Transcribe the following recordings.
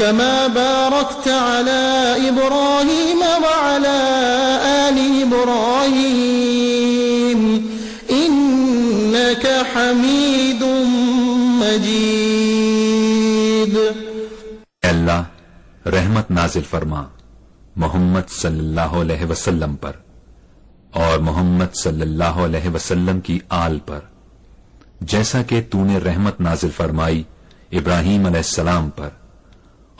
كما باركت على إبراهيم وعلى آل إبراهيم. إنك حميد مجيد. اللہ رحمت نازل فرما محمد صلی اللہ علیہ وسلم پر اور محمد صلی اللہ علیہ وسلم کی آل پر، جیسا کہ تو نے رحمت نازل فرمائی ابراہیم علیہ السلام پر۔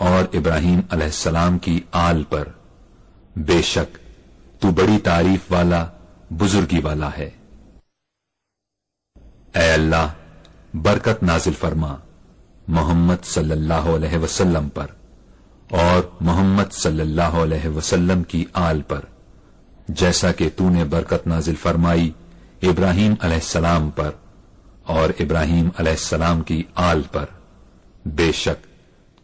اور ابراہیم علیہ السلام کی آل پر۔ بے شک، تو بڑی تعریف والا، بزرگی والا ہے۔ اے اللہ، برکت نازل فرما، محمد صلی اللہ علیہ وسلم پر اور محمد صلی اللہ علیہ وسلم کی آل پر۔ جیسا کہ تو نے برکت نازل فرمائی ابراہیم علیہ السلام پر اور ابراہیم علیہ السلام کی آل پر۔ بے شک